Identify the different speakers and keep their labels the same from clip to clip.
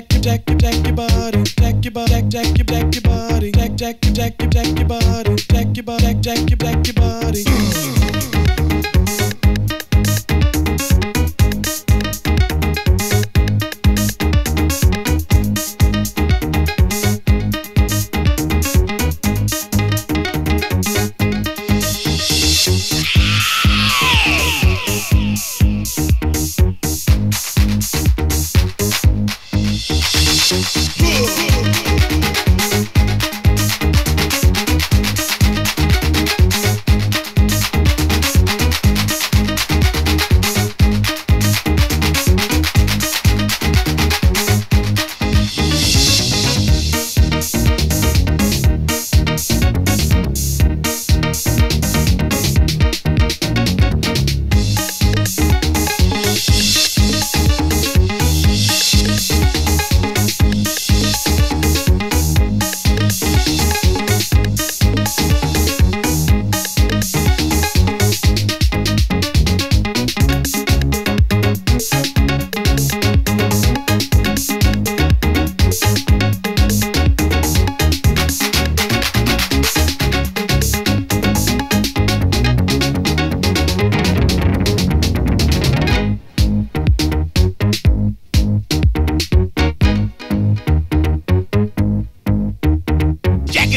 Speaker 1: jack jack jack your body, jack your body, jack your jack your body, jack jack jack jack your body, jack your body, jack your jack your body.
Speaker 2: Jack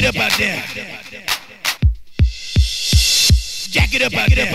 Speaker 2: it up out there. Jack it up out there.